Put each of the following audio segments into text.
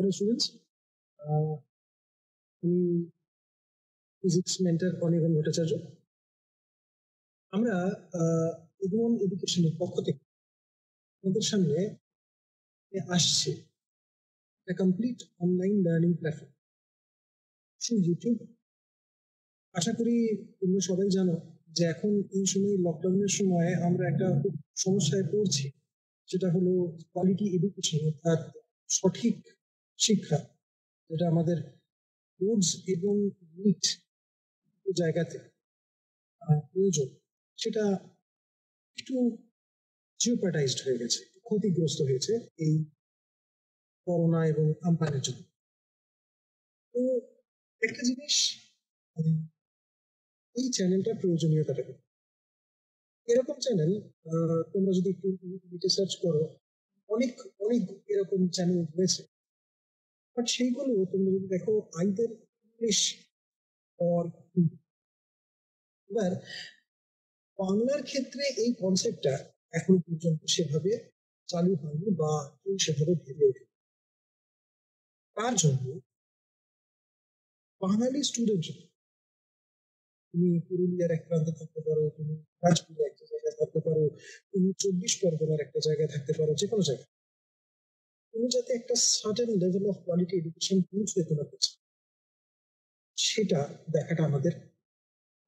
Hello students আমি physics mentor Anirban Bhattacharya আমরা এগুমন এডুকেশনের পক্ষ থেকে আমাদের সামনে আসছে একটা complete online learning platform through YouTube আশা করি তোমরা সবাই জানো যে এখন এই সময় লকডাউনের সময় আমরা একটা খুব সমস্যায় পড়ছি যেটা হলো কোয়ালিটি এডুকেশন অর্থাৎ সঠিক শিক্ষা, যেটা আমাদের কোর্স এবং নিট জায়গাতে প্রয়োজন, সেটা একটু জিওপ্যাটাইজড হয়ে গেছে, ক্ষতিগ্রস্ত হয়েছে এই করোনা এবং আমপানের জন্য। তো একটা জিনিস এই চ্যানেলটা প্রয়োজনীয়তাটা এরকম চ্যানেল তোমরা যদি একটু সার্চ করো, অনেক অনেক এরকম চ্যানেল রয়েছে। বাট সেইগুলো তোমরা যদি দেখো আইদার ইংলিশ অর এবার, বাংলার ক্ষেত্রে এই কনসেপ্টটা এখনও পর্যন্ত সেভাবে চালু হয়নি বা কেউ সেভাবে ভেবে ওঠে তার জন্য বাঙালি স্টুডেন্ট তুমি পুরুলিয়ার এক প্রান্তে থাকতে পারো, তুমি রাজপুরের একটা জায়গায় থাকতে পারো, তুমি চব্বিশ পরগনার একটা জায়গায় থাকতে পারো যে কোনো জায়গায়। তুমি যাতে একটা certain level of quality education পৌঁছে তোমার কাছে সেটা দেখাটা আমাদের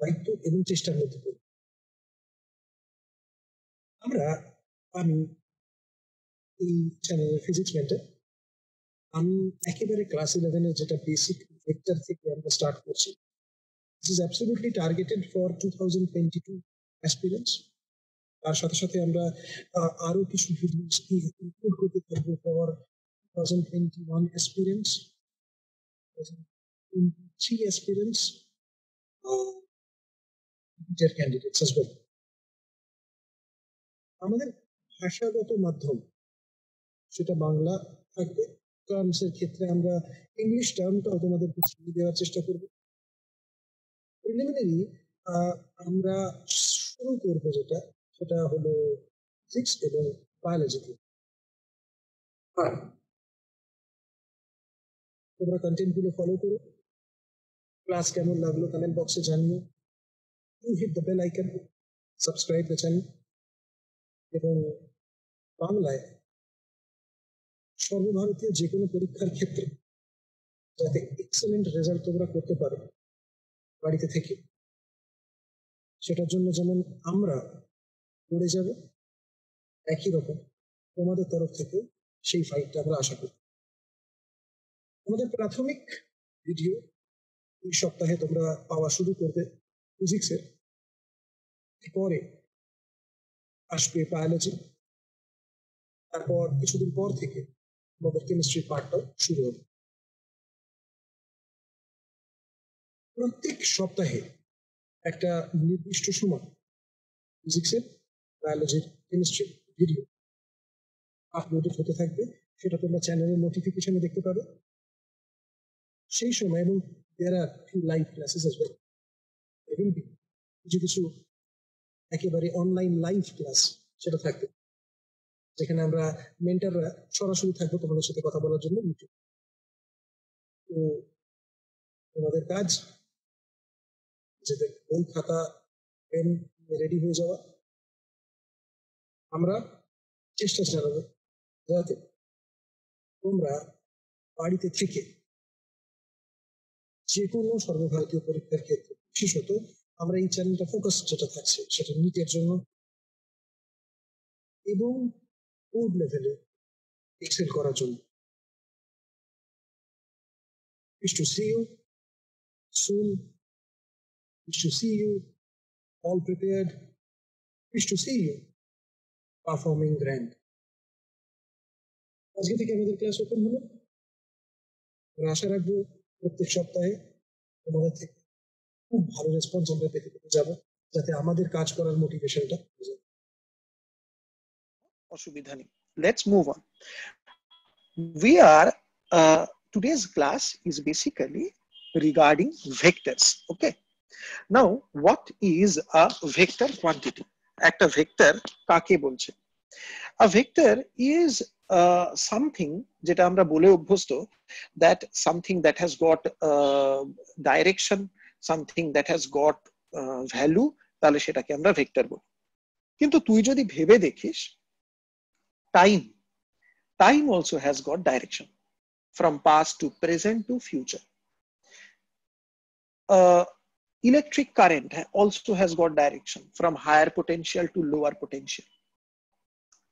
দায়িত্ব এবং চেষ্টার মধ্যে পড়ে। আমরা, আমি এই চ্যানেলের ফিজিক্স মেন্টার আমি একেবারে ক্লাস ইলেভেনে যেটা বেসিক ভেক্টর থেকে আমরা স্টার্ট করছি this is absolutely targeted for two thousand twenty two aspirants তার সাথে সাথে আমরা আরও কিছু ভিডিওস ইনক্লুড করতে থাকব for two thousand twenty one aspirants three aspirants teacher candidates as well আমাদের ভাষাগত মাধ্যম, সেটা বাংলা থাকবে। টার্মসের ক্ষেত্রে আমরা ইংলিশ টার্মটাও তোমাদেরকে ছড়িয়ে দেওয়ার চেষ্টা করব। প্রিলিমিনারি আমরা শুরু করব যেটা। সেটা হলো ফিজিক্স এবং বায়োলজিতে আর তোমরা কন্টেন্টগুলো ফলো করো। ক্লাস কেমন লাগল কমেন্ট বক্সে জানিও। You hit the bell icon subscribe the channel এবং বাংলায় সর্বভারতীয় যে কোনো পরীক্ষার ক্ষেত্রে যাতে এক্সেলেন্ট রেজাল্ট তোমরা করতে পারো বাড়িতে থেকে। সেটার জন্য যেমন আমরা পড়ে যাবে। একই রকম তোমাদের তরফ থেকে সেই ফাইটটা আমরা আশা করি। আমাদের প্রাথমিক ভিডিও এই সপ্তাহে তোমরা পাওয়া শুরু করবে ফিজিক্সের পরে আসবে বায়োলজি তারপর কিছুদিন পর থেকে আমাদের কেমিস্ট্রি পার্টটাও শুরু হবে। প্রত্যেক সপ্তাহে একটা নির্দিষ্ট সময় ফিজিক্সের বায়োলজির কেমিস্ট্রি ভিডিও আপলোডেড হতে থাকবে, সেটা তোমরা চ্যানেলের নোটিফিকেশনে দেখতে পাবে। সেই সময় এবং there are few live classes as well will be কিছু কিছু একেবারে অনলাইন লাইভ ক্লাস সেটা থাকবে। যেখানে আমরা মেন্টাররা সরাসরি থাকব তোমাদের সাথে কথা বলার জন্য ইউটিউব তো তোমাদের কাজ, নিজেদের বই খাতা পেন রেডি হয়ে যাওয়া। আমরা চেষ্টা চালাবো যাতে তোমরা বাড়িতে থেকে যে কোনো সর্বভারতীয় পরীক্ষার ক্ষেত্রে বিশেষত আমরা এই চ্যানেলটা ফোকাস যেটা থাকছে সেটা নিটের জন্য এবং কোড লেভেলে এক্সেল করার জন্য Wish to see you soon. Wish to see you, all prepared. Wish to see you performing grand. আজকে থেকে আমাদের ক্লাস ওপেন হলো আমরা আশা রাখবো প্রত্যেক সপ্তাহে তোমাদের থেকে খুব ভালো রেসপন্স আমরা পেতে পেতে যাবো যাতে আমাদের কাজ করার মোটিভেশনটা অসুবিধা নেই let's move on we are uh, today's class is basically regarding vectors okay now what is a vector quantity একটা ভেক্টর কাকে বলছে? ভেক্টর ইজ সামথিং যেটা আমরা বলে অভ্যস্ত that something that has got direction something that has got value তাহলে সেটাকে আমরা ভেক্টর বলি। কিন্তু তুই যদি ভেবে দেখিস time time also has got direction from past to present to future electric current also has got direction from higher potential to lower potential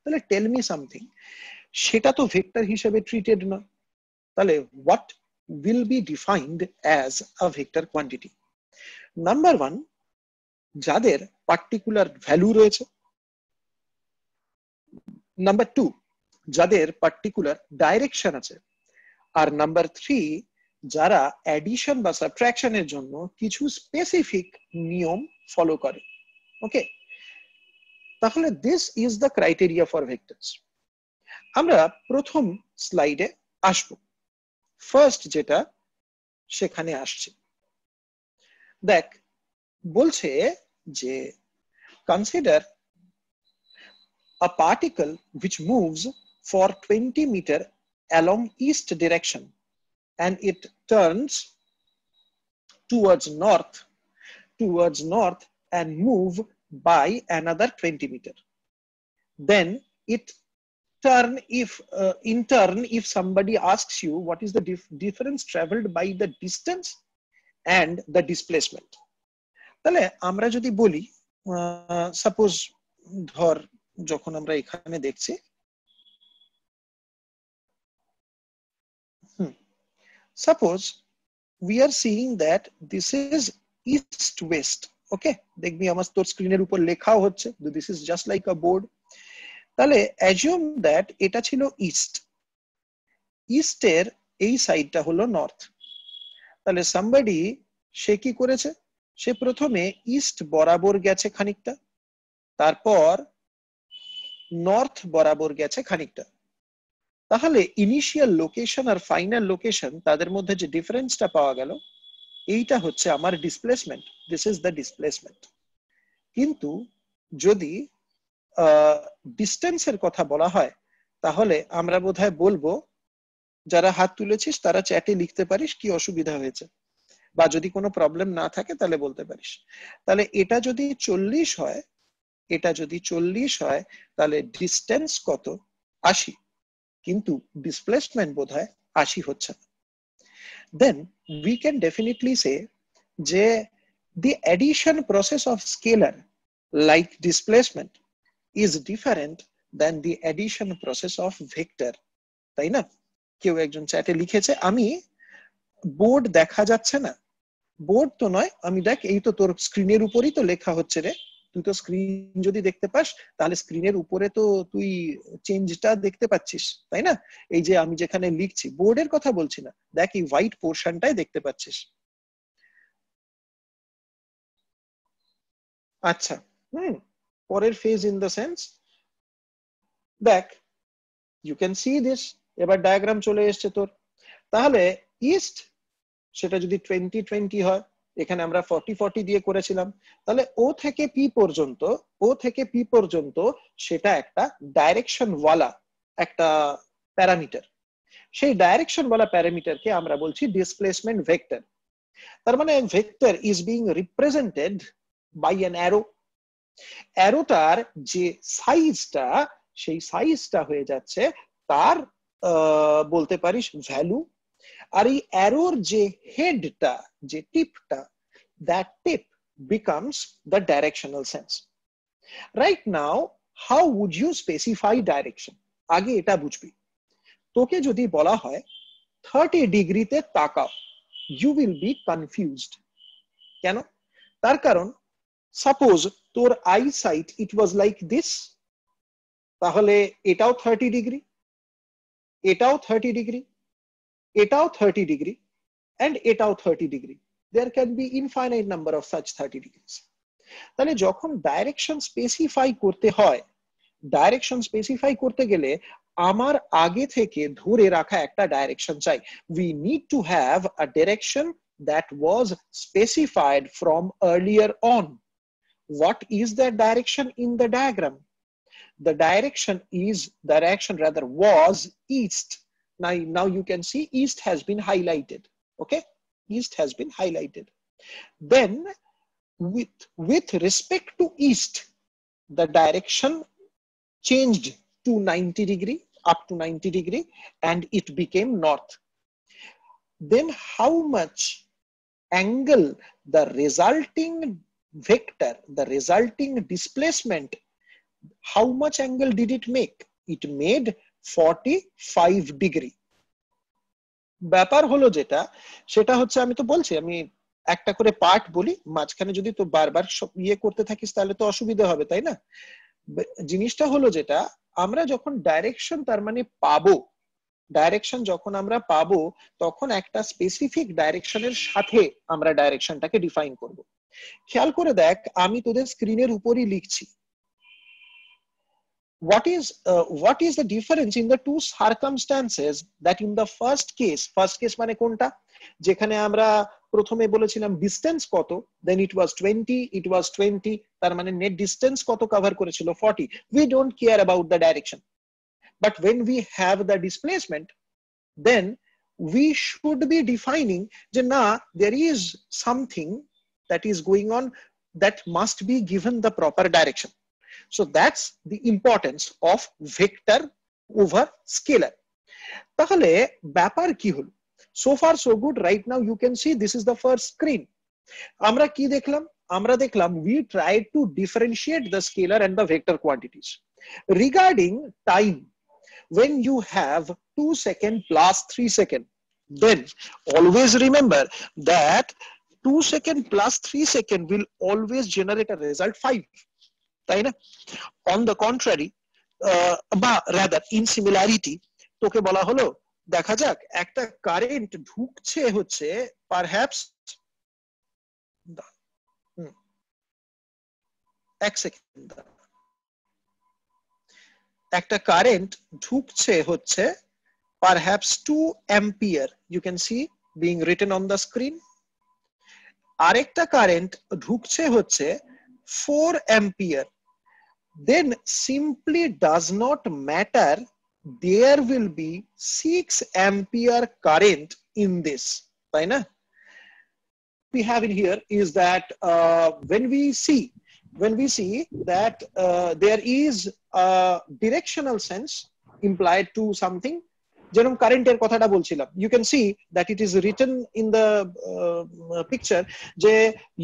তাহলে টেল মি সামথিং সেটা তো ভেক্টর হিসেবে ট্রিটেড না তাহলে what will be defined as a vector quantity number one যাদের particular value রয়েছে number two যাদের particular direction আছে আর নাম্বার থ্রি যারা অ্যাডিশন বা সাবট্রাকশনের জন্য কিছু স্পেসিফিক নিয়ম ফলো করে। ওকে তাহলে this is the criteria for vectors আমরা প্রথম স্লাইডে আসব। ফার্স্ট যেটা, সেখানে আসছে। দেখ, বলছে যে consider a particle which moves for 20 meter along east direction and it turns towards north towards north and move by another 20 meter then it turn if uh, in turn if somebody asks you what is the dif difference traveled by the distance and the displacement তাহলে আমরা যদি বলি suppose ধর যখন আমরা এখানে দেখছি suppose we are seeing that this is east west, okay? দেখবি আমার তোর স্ক্রিনের উপর লেখাও হচ্ছে this is just like a board তাহলে অ্যাজিউম দ্যাট এটা ছিল ইস্ট ইস্টের এই সাইডটা হলো নর্থ তাহলে সামবাডি সে কি করেছে? সে প্রথমে ইস্ট বরাবর গেছে খানিকটা, তারপর নর্থ বরাবর গেছে খানিকটা। তাহলে ইনিশিয়াল লোকেশন আর ফাইনাল লোকেশন তাদের মধ্যে যে ডিফারেন্সটা পাওয়া গেল, এইটা হচ্ছে আমার displacement this is the displacement কিন্তু যদি ডিস্টেন্সের কথা বলা হয়, তাহলে আমরা বোধহয় বলব, যারা হাত তুলেছিস তারা চ্যাটে লিখতে পারিস কি অসুবিধা হয়েছে। বা যদি কোনো প্রবলেম না থাকে তাহলে বলতে পারিস। তাহলে এটা যদি চল্লিশ হয়, এটা যদি চল্লিশ হয়, তাহলে ডিস্টেন্স কত? আশি। কিন্তু ডিসপ্লেসমেন্ট বোধ হয় আশি হচ্ছে না। Then we can definitely say যে the addition process of scalar like displacement is different than the addition process of vector, তাই না? কেউ একজন চ্যাটে লিখেছে, আমি বোর্ড দেখা যাচ্ছে না। বোর্ড তো নয়, আমি দেখ, এই তো তোর স্ক্রিনের উপরই তো লেখা হচ্ছে রে। তুই তো স্ক্রিন যদি দেখতে পাস, তাহলে স্ক্রিনের উপরে তো তুই চেঞ্জটা দেখতে পাচ্ছিস, তাই না? এই যে আমি যেখানে লিখছি বোর্ডের কথা বলছি না, দেখ এই হোয়াইট পোর্শনটাই দেখতে পাচ্ছিস। আচ্ছা হুম, পরের ফেজ ইন দ্য সেন্স দেখ ইউ ক্যান সি দিস এবার ডায়াগ্রাম চলে এসছে তোর। তাহলে ইস্ট সেটা যদি টোয়েন্টি টোয়েন্টি হয় এখানে আমরা ফর্টি ফর্টি দিয়ে করেছিলাম। তাহলে ও থেকে পি পর্যন্ত ও থেকে পি পর্যন্ত সেটা একটা ডাইরেকশন ওয়ালা একটা প্যারামিটার। সেই ডাইরেকশন ওয়ালা প্যারামিটারকে আমরা বলছি ডিসপ্লেসমেন্ট ভেক্টর তার মানে vector is being represented by an arrow aerator যে সাইজটা সেই সাইজটা হয়ে যাচ্ছে তার বলতে পারিস value আর এই অ্যারোর যে হেডটা যে টিপটা that tip becomes the directional sense right now how would you specify direction আগে এটা বুঝবি তোকে যদি বলা হয় থার্টি ডিগ্রিতে তাকাও ইউ উইল বি কনফিউজড কেন তার কারণ সাপোজ তোর eyesight it was like this তাহলে এটাও থার্টি ডিগ্রি এটাও থার্টি ডিগ্রি এটাও থার্টি ডিগ্রি অ্যান্ড এটাও thirty degree there can be infinite number of such thirty degrees তাহলে যখন ডাইরেকশন স্পেসিফাই করতে হয় ডাইরেকশন স্পেসিফাই করতে গেলে আমার আগে থেকে ধরে রাখা একটা ডাইরেকশন চাই we need to have a direction that was specified from earlier on. What is that direction in the diagram? the direction is direction rather was east now now you can see east has been highlighted okay? East has been highlighted. Then with with respect to east the direction changed to 90 degree up to 90 degree and it became north. Then how much angle the resulting vector the resulting displacement how much angle did it make? It made 45 degree ব্যাপার হলো যেটা, সেটা হচ্ছে আমি তো বলছি, আমি একটা করে পার্ট বলি, মাঝখানে যদি তো বারবার ইয়ে করতে থাকিস তাহলে তো অসুবিধা হবে, তাই না? জিনিসটা হলো যেটা, আমরা যখন ডাইরেকশন তার মানে পাবো ডাইরেকশন যখন আমরা পাবো, তখন একটা স্পেসিফিক ডাইরেকশনের সাথে আমরা ডাইরেকশনটাকে ডিফাইন করব। খেয়াল করে দেখ, আমি তোদের স্ক্রিনের উপরই লিখছি। What is uh, what is the difference in the two circumstances that in the first case first case মানে কোনটা যেখানে আমরা প্রথমে বলেছিলাম ডিসটেন্স কত দেন ইট ওয়াজ 20 ইট ওয়াজ 20 তার মানে নেট ডিসটেন্স কত কভার করেছিল 40 we don't care about the direction but when we have the displacement then we should be defining যে না there is something that is going on that must be given the proper direction so that's the importance of vector over scalar তাহলে ব্যাপার কি হলো so far so good right now you can see this is the first screen আমরা কি দেখলাম আমরা দেখলাম we tried to differentiate the scalar and the vector quantities regarding time when you have 2 second plus 3 second then always remember that 2 second plus 3 second will always generate a result 5 তাই না? On the contrary বা rather in similarity তোকে বলা হলো, দেখা যাক, একটা current ঢুকছে হচ্ছে পারহ্যাপস এক সেকেন্ড একটা কারেন্ট ঢুকছে হচ্ছে perhaps two ampere you can see being written on the screen আরেকটা কারেন্ট ঢুকছে হচ্ছে 4 ampere then simply does not matter there will be 6 ampere current in this. Right now we have in here is that uh, when we see when we see that uh, there is a directional sense implied to something যেরকম কারেন্টের কথাটা বলছিলাম you can see that it is written in the picture যে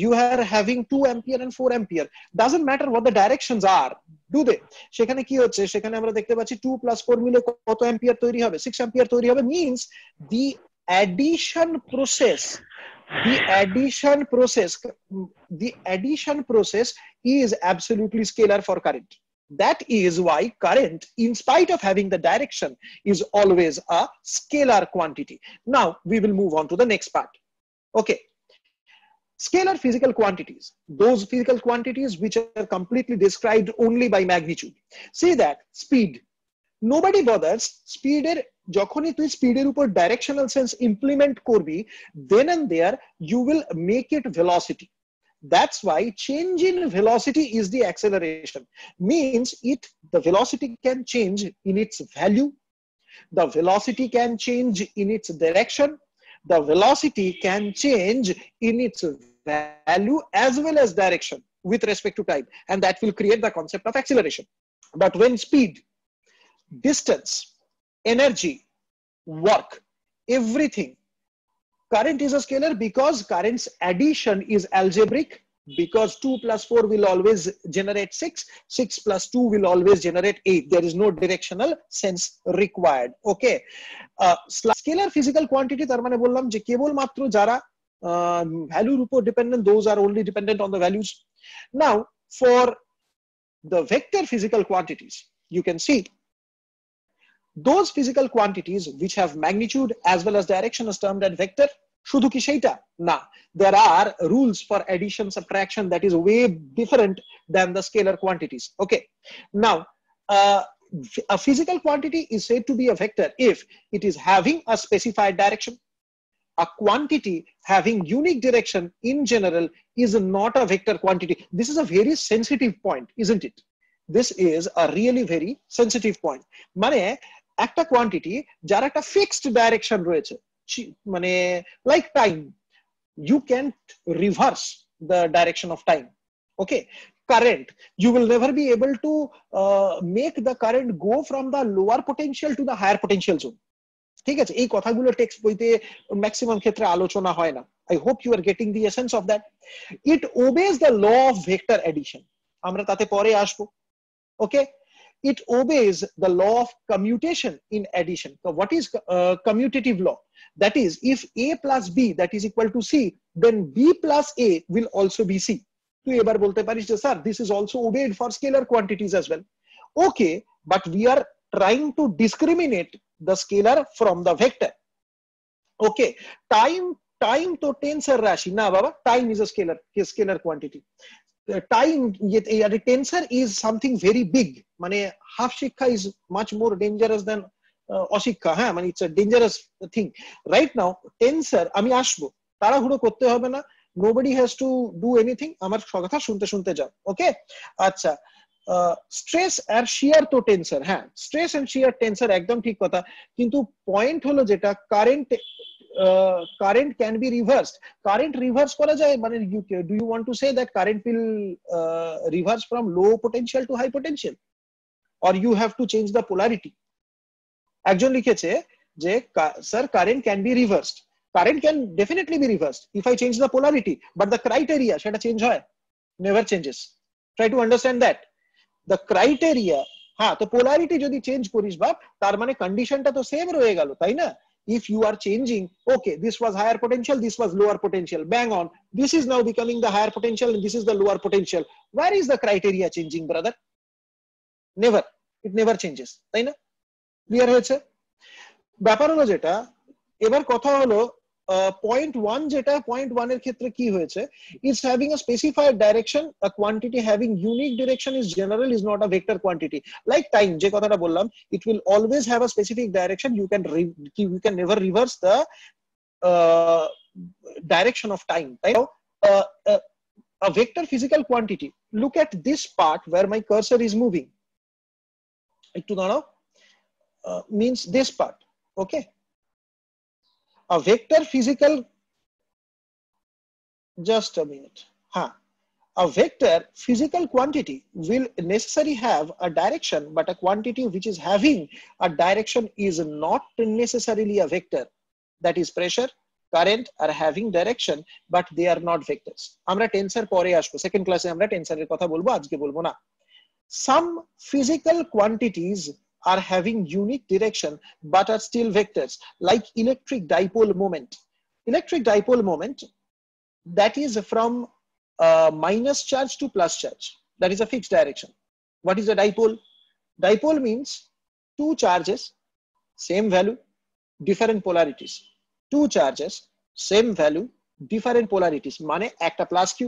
you are having two ampere and four ampere doesn't matter what the directions are do they সেখানে কি হচ্ছে? সেখানে আমরা দেখতে পাচ্ছি টু প্লাস ফোর মিলে কত অ্যাম্পিয়ার তৈরি হবে? সিক্স অ্যাম্পিয়ার তৈরি হবে means the addition process the addition process, the addition process is absolutely scalar for current. that is why current in spite of having the direction is always a scalar quantity now we will move on to the next part okay scalar physical quantities those physical quantities which are completely described only by magnitude see that speed nobody bothers স্পিডের যখনই তুই স্পিডের উপর directional sense implement করবি then and there you will make it velocity that's why change in velocity is the acceleration. Means it the velocity can change in its value. The velocity can change in its direction. The velocity can change in its value as well as direction with respect to time. And that will create the concept of acceleration. But when speed distance energy work everything current is a scalar because current's addition is algebraic because 2 plus 4 will always generate 6 6 plus 2 will always generate 8 there is no directional sense required. Okay. Uh, scalar physical quantity tar mane bollam je kebol matro jara value dependent those are only dependent on the values. Now for the vector physical quantities you can see those physical quantities which have magnitude as well as direction is termed as vector শুধু কি সেইটা না there are rules for addition subtraction that is way different than the scalar quantities okay now uh, a physical quantity is said to be a vector if it is having a specified direction a quantity having unique direction in general is not a vector quantity this is a very sensitive point isn't it this is a really very sensitive point মানে একটা quantity যার একটা fixed direction রয়েছে। মানে like time you can reverse the direction of time okay current you will never be able to make the current go from the lower potential to the higher potential zone ঠিক আছে? এই কথাগুলো text বইতে maximum ক্ষেত্রে আলোচনা হয় না। I hope you are getting the essence of that it obeys the law of vector addition আমরা তাতে পরে আসব okay it obeys the law of commutation in addition so what is uh, commutative law that is if a plus b that is equal to c then b plus a will also be c তুই এবার বলতে পারিস যে sir this is also obeyed for scalar quantities as well okay but we are trying to discriminate the scalar from the vector okay time time to tensor rashi na baba time is a scalar Time tensor is something very big মানে half শিক্ষা is much more dangerous than অশিক্ষা হ্যাঁ মানে it's dangerous thing right now tensor আমি আসব তাড়াহুড়ো করতে হবে না nobody has to do anything আমার কথা শুনতে শুনতে যাও ওকে আচ্ছা স্ট্রেস আর শিয়ার তো টেন্সার হ্যাঁ স্ট্রেস এন্ড শিয়ার টেন্সার একদম ঠিক কথা কিন্তু পয়েন্ট হলো যেটা current current can be reversed current reverse করা যায় মানে do you want to say that current will reverse from low potential to high potential or you have to change the polarity একজন লিখেছে যে sir current can be reversed current can definitely be reversed if I change the polarity but the criteria সেটা change হয় never changes try to understand that the criteria হ্যাঁ তো polarity যদি change করিস বাপ তার মানে কন্ডিশনটা তো সেম রয়ে গেল তাই না if you are changing okay this was higher potential this was lower potential bang on this is now becoming the higher potential and this is the lower potential where is the criteria changing brother never it never changes তাই না ব্যাপার হলো যেটা এবার কথা হলো point one যেটা point ওয়ানের ক্ষেত্রে কি হয়েছে? It's having a specified direction a quantity having unique direction is general is not a vector quantity like time যে কথাটা বললাম it will always have a specific direction you can you can never reverse the direction of time right? Uh, uh, a vector physical quantity. Look at this part where my cursor is moving. দাঁড়াও। uh, means this part okay? a vector physical just a minute huh a vector physical quantity will necessarily have a direction but a quantity which is having a direction is not necessarily a vector that is pressure current are having direction but they are not vectors আমরা tensor পরে আসবো second ক্লাসে আমরা টেন্সরের কথা বলবো আজকে বলবো না some physical quantities are having unique direction but are still vectors like electric dipole moment electric dipole moment that is from uh, minus charge to plus charge that is a fixed direction what is a dipole dipole means two charges same value different polarities two charges same value different polarities মানে একটা plus q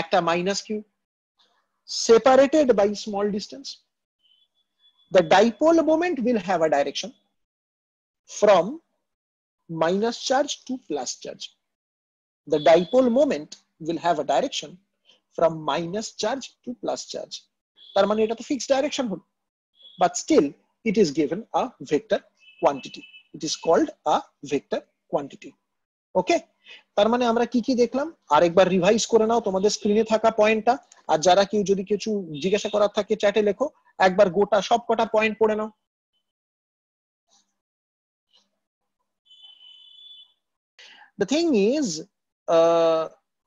একটা minus q separated by small distance the dipole moment will have a direction from minus charge to plus charge. The dipole moment will have a direction from minus charge to plus charge. তার মানে এটা তো fixed direction হল but still it is given a vector quantity. It is called a vector quantity. Okay? তার মানে আমরা কি কি দেখলাম? আরেকবার রিভাইজ করে নাও তোমাদের স্ক্রিনে থাকা পয়েন্টটা আর যারা কেউ যদি কিছু জিজ্ঞাসা করার থাকে চ্যাটে লেখো। একবার গোটা সব কটা পয়েন্ট পড়ে নাও। The thing is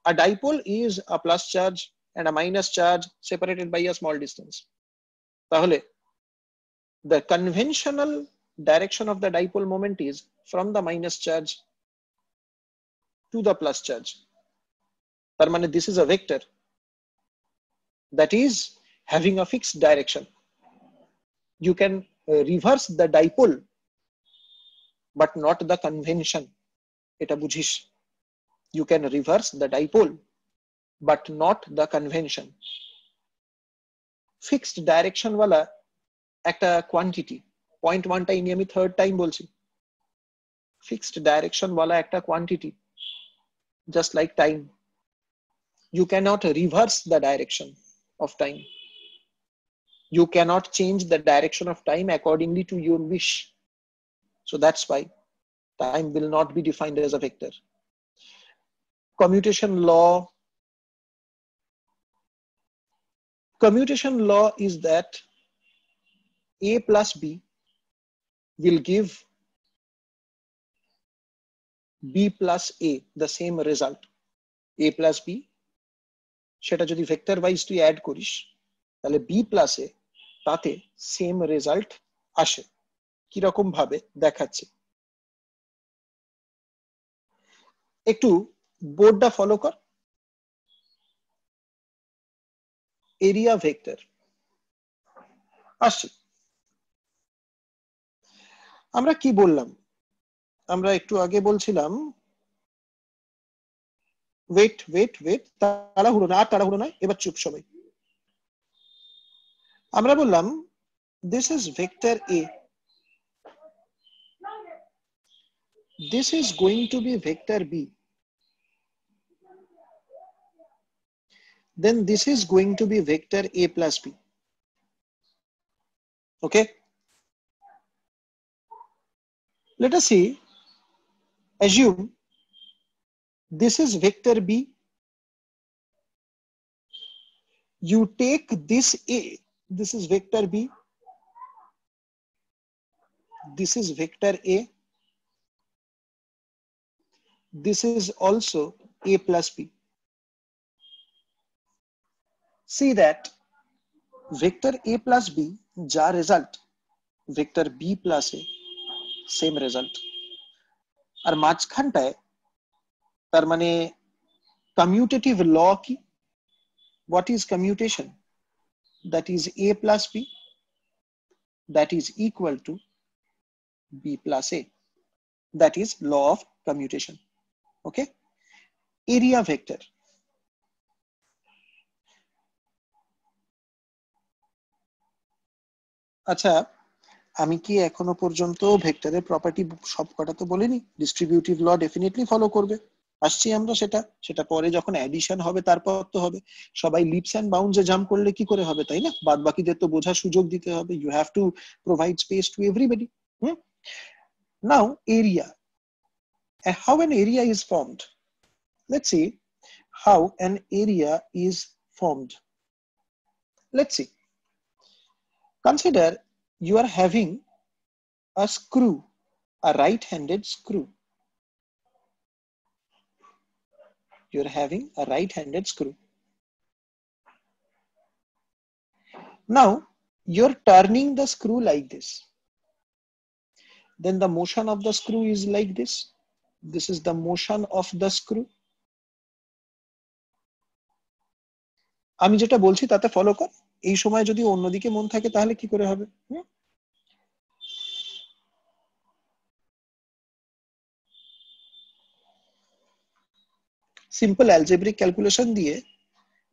a dipole is a plus charge and a minus charge separated by a small distance তাহলে the conventional direction of the dipole moment is from the minus charge to the plus charge তার মানে this is a vector that is having a fixed direction you can uh, reverse the dipole but not the convention এটা বুঝিস you can reverse the dipole but not the convention fixed direction wala একটা quantity point one টাই নিয়ে আমি third time বলছি fixed direction wala একটা quantity Just like time you cannot reverse the direction of time You cannot change the direction of time accordingly to your wish. So that's why time will not be defined as a vector. Commutation law. Commutation law is that A plus B will give B plus A, the same result. A plus B, সেটা যদি vector wise তুই add করিস, তাহলে B প্লাসে তাতে same result আসে। কীরকম ভাবে? দেখাচ্ছে। একটু বোর্ডটা ফলো কর। এরিয়া ভেক্টর আসছে। আমরা কি বললাম? আমরা একটু আগে বলছিলাম ওয়েট ওয়েট ওয়েট তাড়াহুড়ো না আর তাড়াহুড়ো নয় এবার চুপ সবাই আমরা বললাম this is vector A this is going to be vector b then this is going to be vector a plus b okay let us see assume this is vector b you take this a this is vector b this is vector a this is also a plus b see that vector a plus b ja result vector b plus a same result আর মাঝখানটায় তার মানে commutative law কি what is commutation that is a plus b that is equal to b plus a that is law of commutation okay area vector আচ্ছা আমি কি এখনও পর্যন্ত ভেক্টরের প্রপার্টি সব কটা তো বলিনি? ডিস্ট্রিবিউটিভ ল ডেফিনেটলি ফলো করবে। আসছি আমরা সেটা। সেটা পরে যখন অ্যাডিশন হবে, তারপর তো হবে। সবাই লিপস অ্যান্ড বাউন্ডসে জাম্প করলে কি করে হবে, তাই না? বাদ বাকিদের তো বোঝার সুযোগ দিতে হবে। You have to provide space to everybody hmm? Now area how an area is formed? Let's see how an area is formed let's see consider you are having a screw a right-handed screw you're having a right-handed screw. Now you're turning the screw like this. Then the motion of the screw is like this. This is the motion of the screw. আমি যেটা বলছি তাতে follow কর এই সময় যদি অন্যদিকে মন থাকে, তাহলে কি করে হবে? সিম্পল অ্যালজেব্রিক ক্যালকুলেশন দিয়ে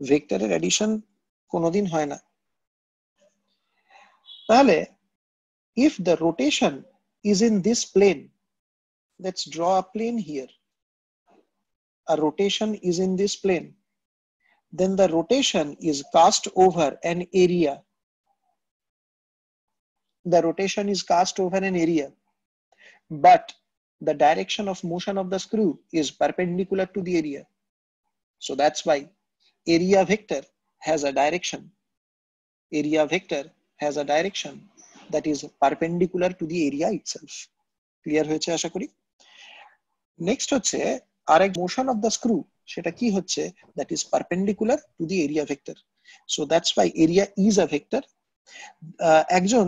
ভেক্টরের অ্যাডিশন কোনোদিন হয় না। তাহলে, if the rotation is in this plane, let's draw a plane here. A rotation is in this plane. then the rotation is cast over an area the rotation is cast over an area but the direction of motion of the screw is perpendicular to the area so that's why area vector has a direction area vector has a direction that is perpendicular to the area itself clear হয়েছে আশা করি next হচ্ছে আরেক motion of the screw সেটা কি হচ্ছে? That is perpendicular to the area vector so that's why area is a vector একজন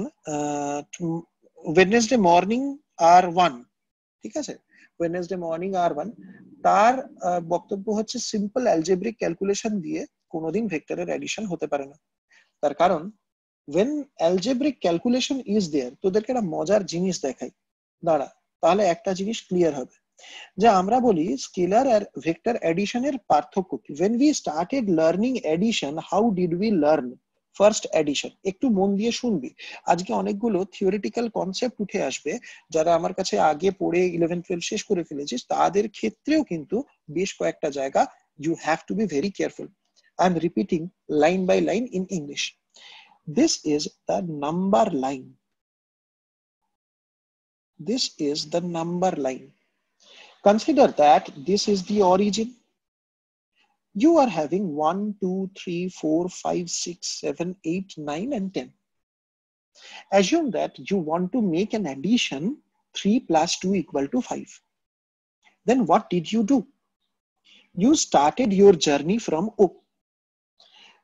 Wednesday morning আর one ঠিক আছে? ওয়েডনেসডে মর্নিং আর ওয়ান তার বক্তব্য হচ্ছে সিম্পল অ্যালজেব্রিক ক্যালকুলেশন দিয়ে কোনোদিন ভেক্টরের অ্যাডিশন হতে পারে না। তার কারণ when algebraic calculation is there তোদেরকে একটা মজার জিনিস দেখাই। দাঁড়া, তাহলে একটা জিনিস ক্লিয়ার হবে। যে আমরা বলি স্কেলার আর ভেক্টর এডিশনের পার্থক্য কি? When we started learning addition how did we learn first addition একটু মন দিয়ে শুনবি। আজকে অনেকগুলো থিওরিটিক্যাল কনসেপ্ট উঠে আসবে, যারা আমার কাছে আগে পড়ে ইলেভেন টুয়েলভ শেষ করে ফেলেছিস, তাদের ক্ষেত্রেও কিন্তু বেশ কয়েকটা জায়গা you have to be very careful I am repeating line by line in English This is the number line. This is the number line. Consider that this is the origin. You are having 1, 2, 3, 4, 5, 6, 7, 8, 9 and 10. Assume that you want to make an addition 3 plus 2 equal to 5. Then what did you do? You started your journey from O.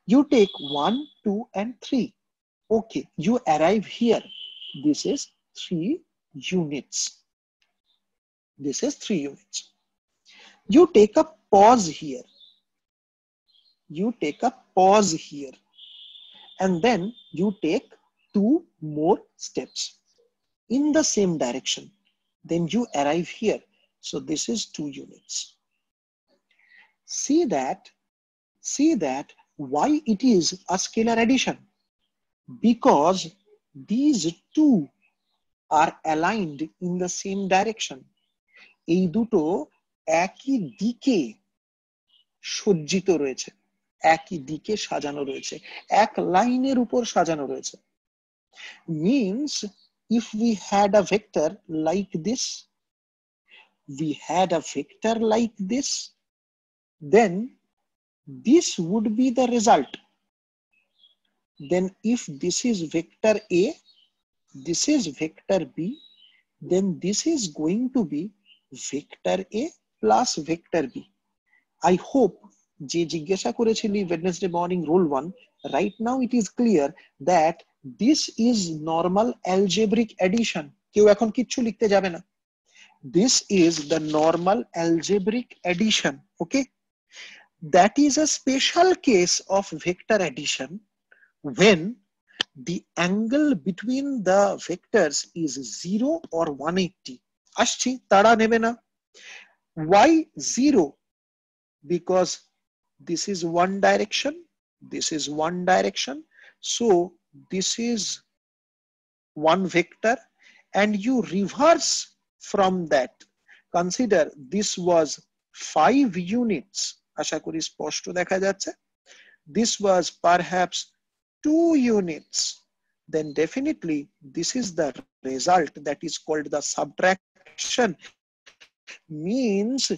You take 1, 2 and 3. Okay, you arrive here. This is 3 units. This is 3 units. You take a pause here. You take a pause here. And then you take two more steps in the same direction. Then you arrive here. So this is two units. See that, see that why it is a scalar addition? Because these two are aligned in the same direction. এই দুটো একই দিকে সজ্জিত রয়েছে একই দিকে সাজানো রয়েছে এক লাইনের উপর সাজানো রয়েছে means if we had a vector like this we had a vector like this then this would be the result then if this is vector a this is vector b then this is going to be vector a plus vector b i hope যে জিজ্ঞাসা করেছিলি Wednesday morning roll one right now it is clear that this is normal algebraic addition কেউ এখন কিচ্ছু লিখতে যাবে না this is the normal algebraic addition okay that is a special case of vector addition when the angle between the vectors is 0 or 180 আসছি তারা নেবে না why 0 because this is one direction this is one direction so this is one vector and you reverse from that consider this was 5 units আশা করি স্পষ্ট দেখা যাচ্ছে this was perhaps 2 units then definitely this is the result that is called the means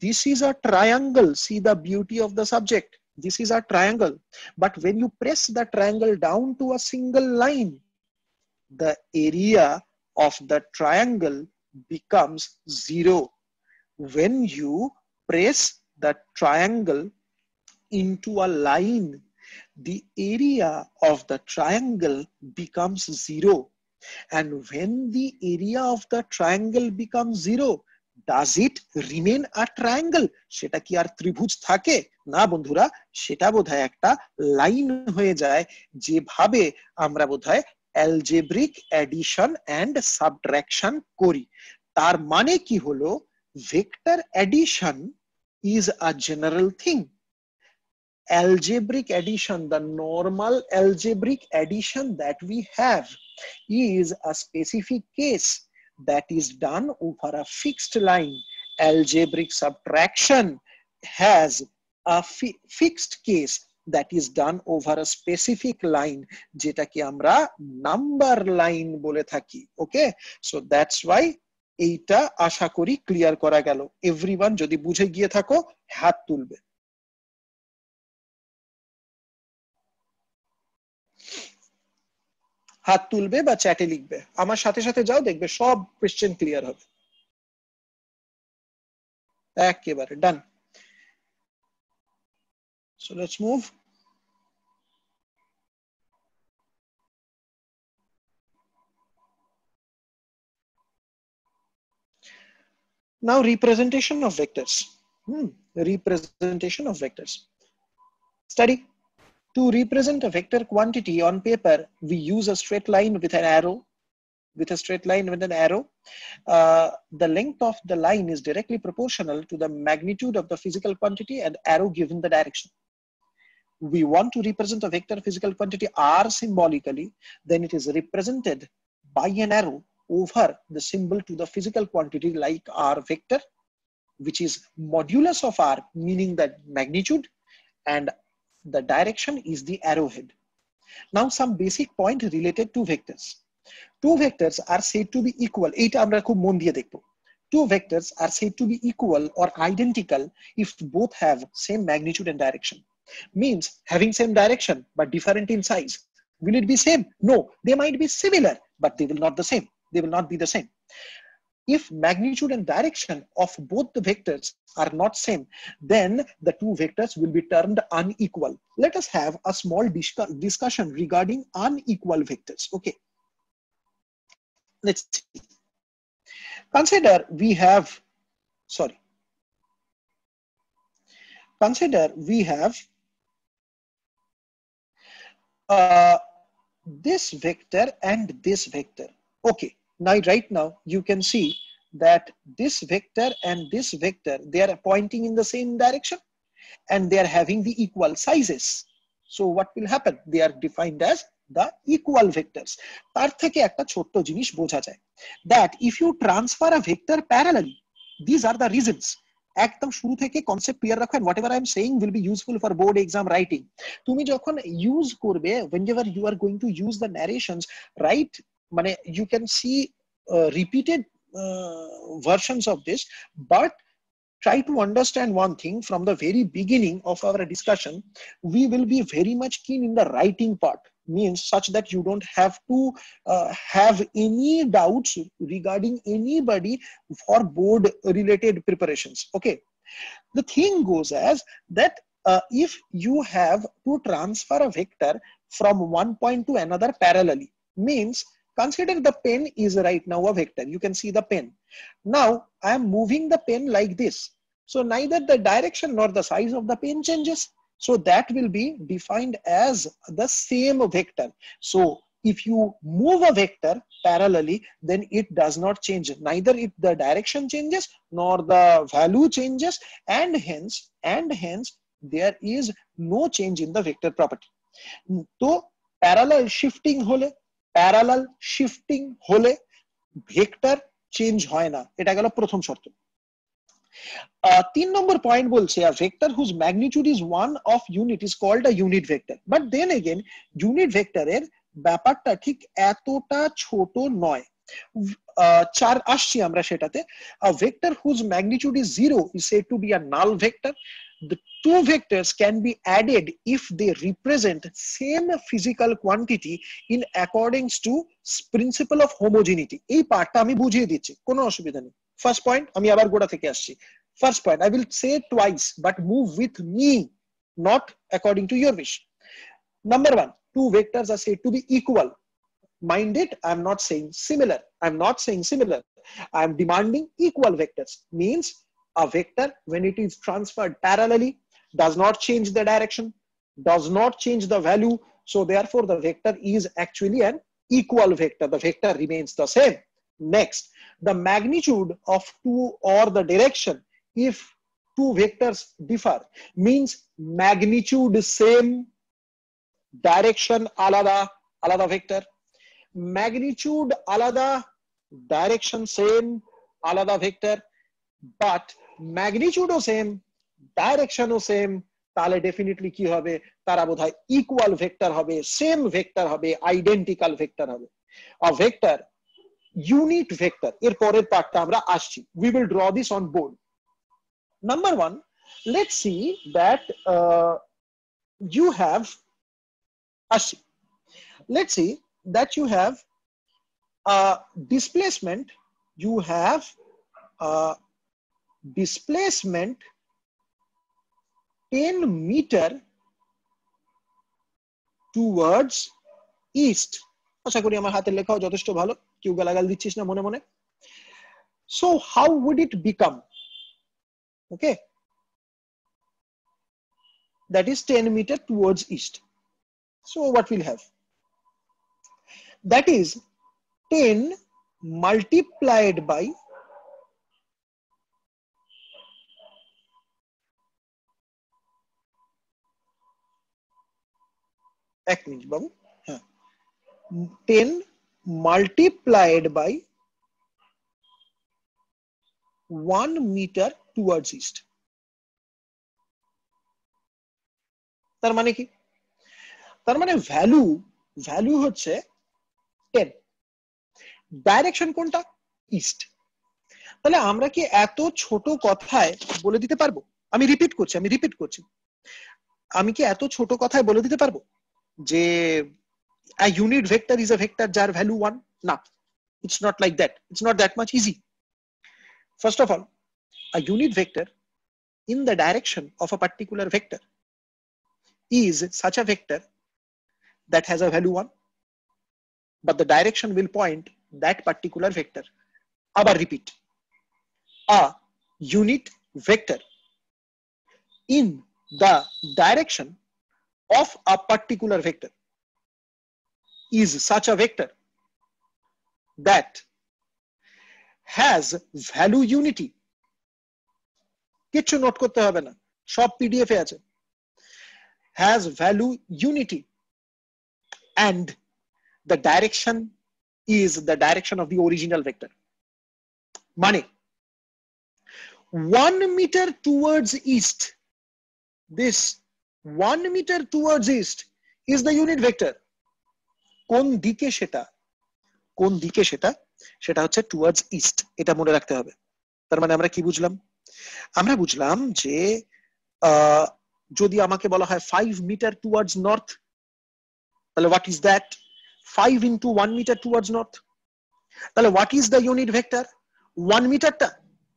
this is a triangle. See the beauty of the subject. This is a triangle. But when you press the triangle down to a single line the area of the triangle becomes zero. When you press the triangle into a line the area of the triangle becomes zero and when the area of the triangle becomes zero does it remain a triangle সেটা কি আর ত্রিভুজ থাকে? না বন্ধুরা, সেটা বোধহয় একটা line হয়ে যায় যেভাবে আমরা বোধহয় অ্যালজেব্রিক অ্যাডিশন অ্যান্ড সাবট্রাকশন করি। তার মানে কি হলো? Vector addition is a general thing algebraic addition the normal algebraic addition that we have is a specific case that is done over a fixed line. Algebraic subtraction has a fi fixed case that is done over a specific line যেটাকে আমরা number line বলে থাকি okay so that's Y এইটা আশা করি clear করা গেল everyone যদি বুঝে গিয়ে থাকো হাত তুলবে হাত তুলবে বা চ্যাটে লিখবে আমার সাথে সাথে যাও দেখবে সব কোয়েশ্চেন ক্লিয়ার হবে একেবারে ডান. Now representation of vectors. Hmm. Representation of vectors. Study. To represent a vector quantity on paper, we use a straight line with an arrow. With a straight line with an arrow, uh, the length of the line is directly proportional to the magnitude of the physical quantity and arrow given the direction. We want to represent a vector physical quantity r symbolically, then it is represented by an arrow over the symbol to the physical quantity like r vector, which is modulus of r, meaning that magnitude, and the direction is the arrowhead. Now some basic point related to vectors. Two vectors are said to be equal. এইটা আমরা খুব মন দিয়ে দেখবো two vectors are said to be equal or identical if both have same magnitude and direction. Means having same direction but different in size. Will it be same? No, they might be similar, but they will not the same. They will not be the same. If magnitude and direction of both the vectors are not same, then the two vectors will be termed unequal. Let us have a small discussion regarding unequal vectors. Okay. Let's see. Consider we have, sorry. Consider we have uh, this vector and this vector. Okay, now right now you can see that this vector and this vector, they are pointing in the same direction and they are having the equal sizes. So what will happen? They are defined as the equal vectors. তার থেকে একটা ছোট্ট জিনিস বোঝা যায় that if you transfer a vector parallelly, these are the reasons. একদম শুরু থেকে কনসেপ্ট ক্লিয়ার রাখো and whatever I am saying will be useful for board exam writing তুমি যখন ইউজ করবে whenever you are going to use the narrations right you can see uh, repeated uh, versions of this but try to understand one thing. From the very beginning of our discussion we will be very much keen in the writing part. Means such that you don't have to uh, have any doubts regarding anybody for board related preparations. Okay. The thing goes as that uh, if you have to transfer a vector from one point to another parallelly means consider the pen is right now a vector you can see the pen now i am moving the pen like this so neither the direction nor the size of the pen changes so that will be defined as the same vector. So if you move a vector parallelly, then it does not change. Neither it the direction changes nor the value changes and hence, and hence there is no change in the vector property. So parallel shifting hole, parallel shifting হলে vector change হয় না। এটা গেল প্রথম শর্ত। তিন নম্বর point বলছে vector whose magnitude one of unit is called a unit vector but then again unit ভেক্টরের ব্যাপারটা ঠিক এতটা ছোট নয়। চার আসছি আমরা সেটাতে। A vector whose magnitude is zero is said to be R null vector two vectors can be added if they represent same physical quantity in accordance to principle of homogeneity এই পার্টটা আমি বুঝিয়ে দিচ্ছি কোনো অসুবিধা নেই ফার্স্ট পয়েন্ট আমি আবার গোড়া থেকে আসছি first point I will say twice but move with me not according to your wish number one two vectors are said to be equal mind it i'm not saying similar i'm not saying similar i'm demanding equal vectors means a vector when it is transferred parallelly does not change the direction does not change the value. So therefore the vector is actually an equal vector. The vector remains the same. Next the magnitude of two or the direction if two vectors differ means magnitude same direction alada alada vector. Magnitude alada direction same alada vector. But magnitude of same direction same তাহলে definitely কি হবে তারা বোধহয় equal vector হবে same vector হবে identical vector হবে a vector unit vector এর পরের পার্টটা আমরা আসছি we will draw this on board number one let's see that uh, you have আসছি let's see that you have a displacement you have a displacement 10 meter towards east আশা করি আমার হাতের লেখাও যথেষ্ট ভালো কেউ গালাগাল দিচ্ছিস না মনে মনে so how would it become okay that is 10 meter towards east so what we'll have that is 10 multiplied by এক মিনিট বাবু হ্যাঁ। Ten multiplied by one meter towards east তার মানে কি? তার মানে ভ্যালু ভ্যালু হচ্ছে টেন ডাইরেকশন কোনটা? ইস্ট তাহলে আমরা কি এত ছোট কথায় বলে দিতে পারব? আমি রিপিট করছি, আমি রিপিট করছি। আমি কি এত ছোট কথায় বলে দিতে পারব? যে a unit vector is a vector jar value 1 না it's not like that. It's not that much easy. First of all a unit vector in the direction of a particular vector is such a vector that has a value 1 but the direction will point that particular vector abar repeat a unit vector in the direction of a particular vector is such a vector that has value unity কিছু note করতে হবে না সব PDF এ আছে has value unity and the direction is the direction of the original vector মানে one meter towards east this one meter towards east is the unit vector. কোন দিকে সেটা? কোন দিকে সেটা? সেটা হচ্ছে টুয়ার্ডস ইস্ট এটা মনে রাখতে হবে। তার মানে আমরা কি বুঝলাম? আমরা বুঝলাম যে যদি আমাকে বলা হয় ফাইভ মিটার টুয়ার্ডস নর্থ তাহলে what is that five into one meter towards north তাহলে what is the unit vector one মিটারটা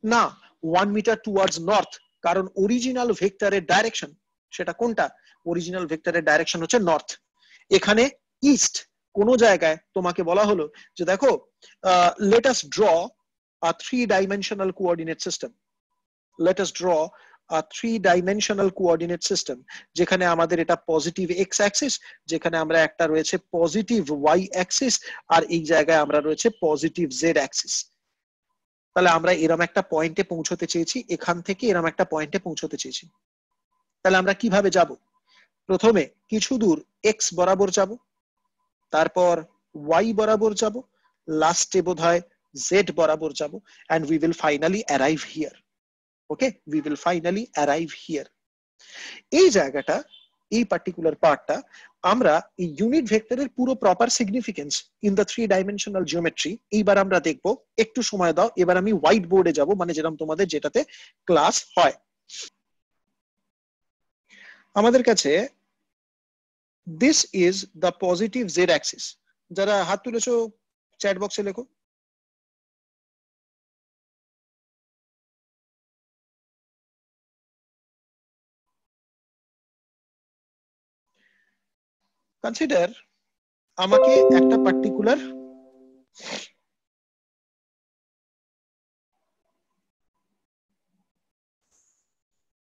না ওয়ান মিটার টুয়ার্ডস নর্থ কারণ অরিজিনাল ভেক্টরের ডাইরেকশন সেটা কোনটা? অরিজিনাল ভেক্টরের ডাইরেকশন হচ্ছে নর্থ এখানে ইস্ট কোন জায়গায় তোমাকে বলা হলো যে দেখো let us draw a three dimensional coordinate system. Let us draw a three dimensional coordinate system, যেখানে আমাদের এটা পজিটিভ এক্স অ্যাক্সিস যেখানে আমরা একটা রয়েছে পজিটিভ ওয়াই অ্যাক্সিস আর এই জায়গায় আমরা রয়েছে পজিটিভ জেড অ্যাক্সিস তাহলে আমরা এরম একটা পয়েন্টে পৌঁছতে চেয়েছি, এখান থেকে এরম একটা পয়েন্টে পৌঁছতে চেয়েছি। তাহলে আমরা কীভাবে যাব? প্রথমে কিছু দূর এক্স বরাবর যাব, তারপর ওয়াই বরাবর যাব লাস্টে বোধ হয় জেড বরাবর যাব and we will finally arrive here. Okay? We will finally arrive here. এই জায়গাটা, এই পার্টিকুলার পার্টটা আমরা এই ইউনিট ভেক্টরের পুরো proper significance in the three dimensional geometry এইবার আমরা দেখব, একটু সময় দাও, এবার আমি হোয়াইট বোর্ডে যাব মানে যেরকম তোমাদের যেটাতে ক্লাস হয়। আমাদের কাছে this is the positive Z axis যারা হাত তুলেছো চ্যাট বক্সে লেখো। কনসিডার আমাকে একটা পার্টিকুলার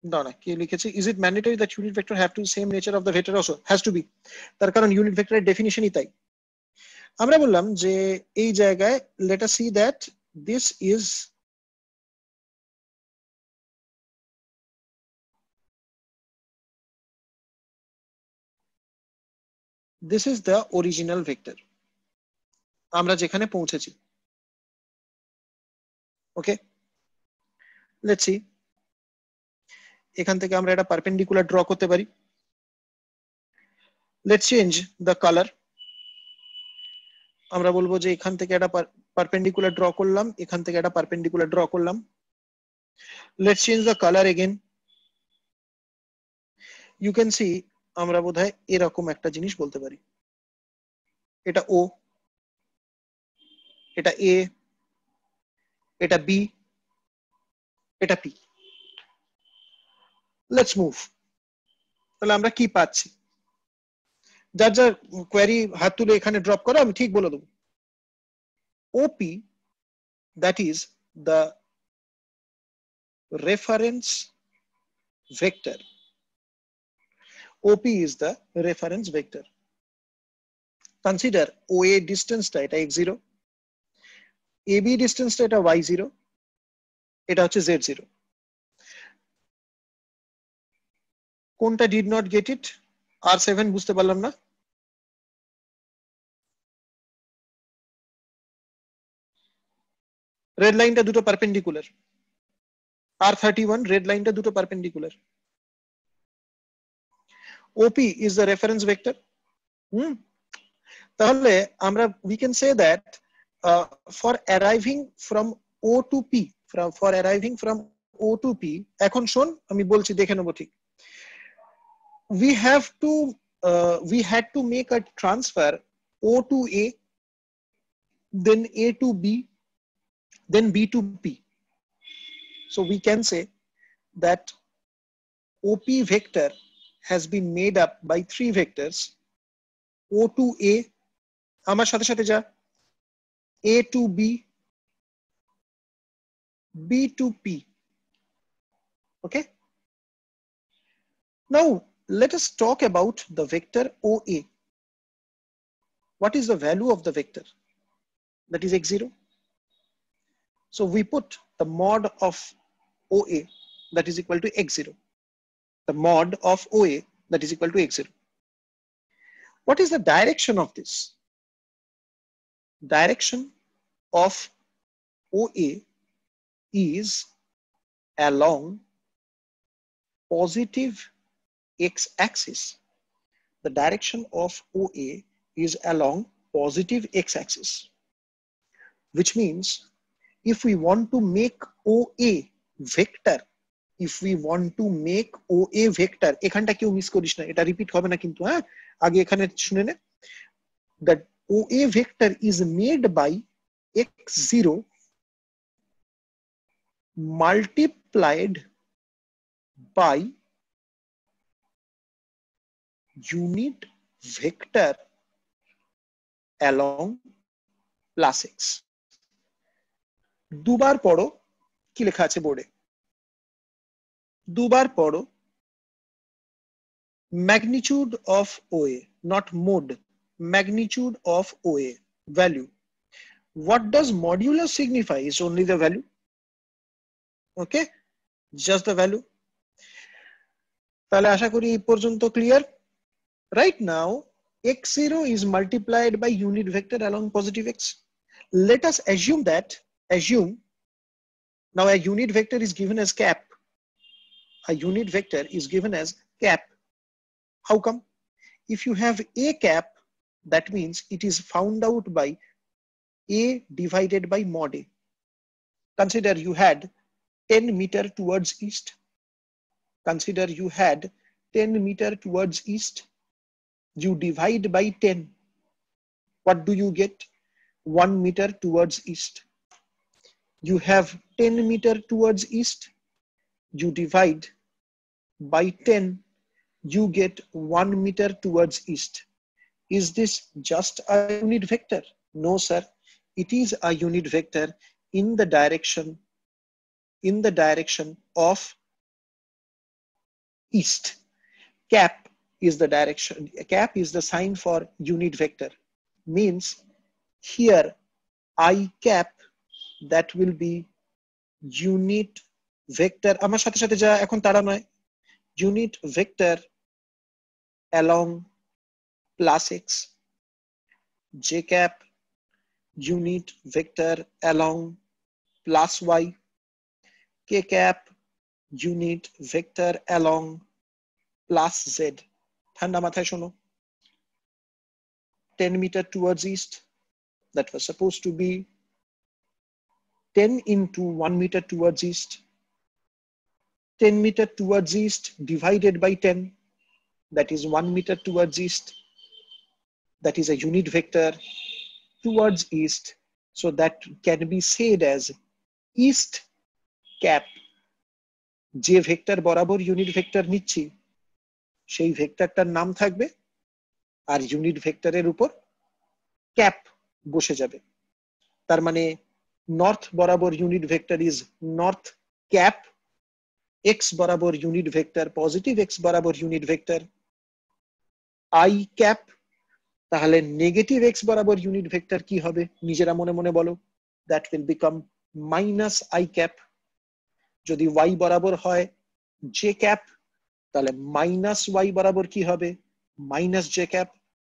না, কে লিখেছে? Is it mandatory that unit vector have to same nature of the vector also তার কারণ ইউনিট ভেক্টরের ডেফিনিশনই তাই। আমরা বললাম যে এই জায়গায় let us see that this is this is the original vector আমরা যেখানে পৌঁছেছি। ওকে লেটস সি এখান থেকে আমরা একটা পারপেন্ডিকুলার ড্র করতে পারি। লেট চেঞ্জ দ্য কালার আমরা বলব যে এখান থেকে একটা পারপেন্ডিকুলার ড্র করলাম, এখান থেকে একটা পারপেন্ডিকুলার ড্র করলাম। Let change the colour again you can see আমরা বোধহয় এরকম একটা জিনিস বলতে পারি। এটা ও এটা এ এটা বি এটা পি লেটস মুভ তাহলে আমরা কি পাচ্ছি? যার যার কোয়ারি হাত তুলে এখানে ড্রপ করো আমি ঠিক বলে দেবো। OP that is the reference vector OP is the reference vector. Consider OA distance টা এটা x0, AB distance টা এটা y0, এটা হচ্ছে z0. কোনটা did not get it R seven বুঝতে পারলাম না। রেড লাইনটা দুটো পারপেন্ডিকুলার আর থার্টি ওয়ান রেড লাইনটা দুটো perpendicular OP is the reference vector hmm? তাহলে আমরা we can say that for arriving from O to P for arriving from O to P এখন শোন, আমি বলছি দেখে নেব ঠিক। we have to uh, we had to make a transfer O to A then A to B then B to P so we can say that OP vector has been made up by three vectors O to A আমার সাথে সাথে যা A to B B to P okay now let us talk about the vector OA what is the value of the vector? That is x0 so we put the mod of OA that is equal to x0 the mod of OA that is equal to x0 what is the direction of this? Direction of OA is along positive x-axis. The direction of OA is along positive x-axis, which means if we want to make OA vector, if we want to make OA vector, এখানটা কেউ miss করিস না এটা repeat হবে না কিন্তু হ্যাঁ আগে এখানে শুনে নে that OA vector is made by x0 multiplied by unit vector along plus x দুবার পড়ো কি লেখা আছে বোর্ডে দুবার পড়ো magnitude of OA not mode magnitude of OA value what does modulus signify is only the value okay just the value তাহলে আশা করি এই পর্যন্ত clear right now x0 is multiplied by unit vector along positive x. Let us assume that assume now a unit vector is given as cap. A unit vector is given as cap. How come? If you have a cap that means it is found out by a divided by mod a. Consider you had 10 meter towards east. Consider you had 10 meter towards east you divide by 10 what do you get? 1 meter towards east. You have 10 meter towards east. You divide by 10 you get 1 meter towards east. Is this just a unit vector? No sir. It is a unit vector in the direction in the direction of east. Cap is the direction cap is the sign for unit vector means here i cap that will be unit vector আমার সাথে সাথে যা এখন তারা নয় unit vector along plus x j cap unit vector along plus y k cap unit vector along plus z ঠান্ডা মাথায় শোনো 10 meter towards east that was supposed to be 10 into 1 meter towards east 10 meter towards east divided by 10 that is 1 meter towards east that is a unit vector towards east so that can be said as east cap যে vector বরাবর unit vector নিচ্ছি সেই ভেক্টরটার নাম থাকবে আর unit ভেক্টরের উপর cap বসে যাবে। তার মানে নর্থ বরাবর unit vector is north cap, X বরাবর ইউনিট ভেক্টর পজিটিভ, এক্স বরাবর ইউনিট ভেক্টর আই ক্যাপ। তাহলে নেগেটিভ এক্স বরাবর ইউনিট ভেক্টর কি হবে? নিজেরা মনে মনে বলো। That will become minus I cap. যদি ওয়াই বরাবর হয়, জে ক্যাপ তাহলে মাইনাস ওয়াই বরাবর কি হবে মাইনাস জে ক্যাপ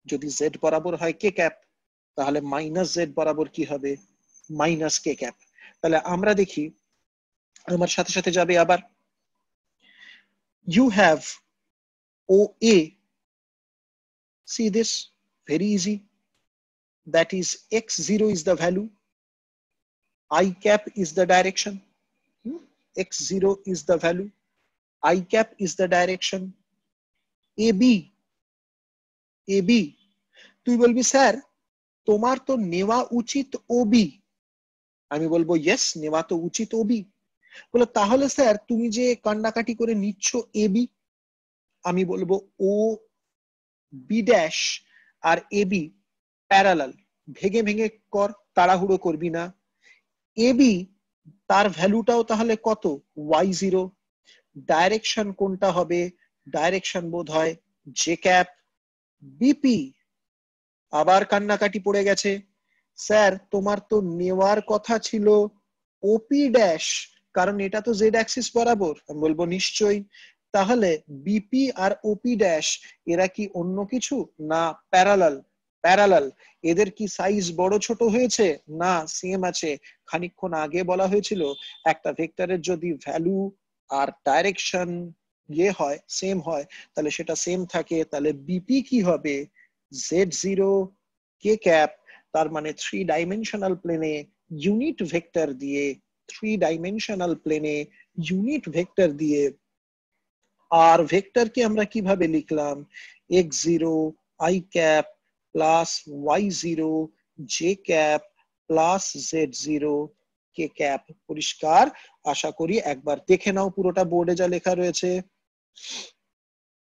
যদি জেড বরাবর হয় কে ক্যাপ তাহলে মাইনাস জেড বরাবর কি হবে মাইনাস কে ক্যাপ তাহলে আমরা দেখি, আমার সাথে সাথে যাবে আবার you have OA. See this? Very easy. that is x0 is the value i cap is the direction Hmm? x0 is the value i cap is the direction. Ab ab তুই বলবি, স্যার, তোমার তো নেওয়া উচিত Obi আমি বলব yes নেওয়া তো উচিত ওবি বলে, তাহলে স্যার, তুমি যে কান্নাকাটি করে নিচ্ছ এবি আমি বলব ও বি ড্যাশ আর এবি প্যারালাল ভেঙে ভেঙে কর, তাড়াহুড়ো করবি না। এবি তার ভ্যালুটাও তাহলে কত? ওয়াই জিরো ডাইরেকশন কোনটা হবে? ডাইরেকশন বোধ হয় জে ক্যাপ বিপি আবার কান্নাকাটি পড়ে গেছে। স্যার, তোমার তো নেওয়ার কথা ছিল ওপি ড্যাশ কারণ এটা তো জেড অ্যাক্সিস বরাবর। আমি বলব নিশ্চয়ই। তাহলে বিপি আর ওপি ড্যাশ এরা কি অন্য কিছু? না প্যারালাল প্যারালাল এদের কি সাইজ বড় ছোট হয়েছে? না সেম আছে। খানিকক্ষণ আগে বলা হয়েছিল, একটা ভেক্টরের যদি ভ্যালু আর ডাইরেকশন ইয়ে হয় সেম হয় তাহলে সেটা সেম থাকে তাহলে বিপি কি হবে জেড জিরো কে ক্যাপ তার মানে থ্রি ডাইমেনশনাল প্লেনে ইউনিট ভেক্টর দিয়ে থ্রি ডাইমেনশনাল প্লেনে ইউনিট ভেক্টর দিয়ে আর ভেক্টরকে আমরা কিভাবে লিখলাম x zero i cap plus y zero j cap plus z zero K cap পরিষ্কার? আশা করি একবার দেখে নাও পুরোটা বোর্ডে যা লেখা রয়েছে।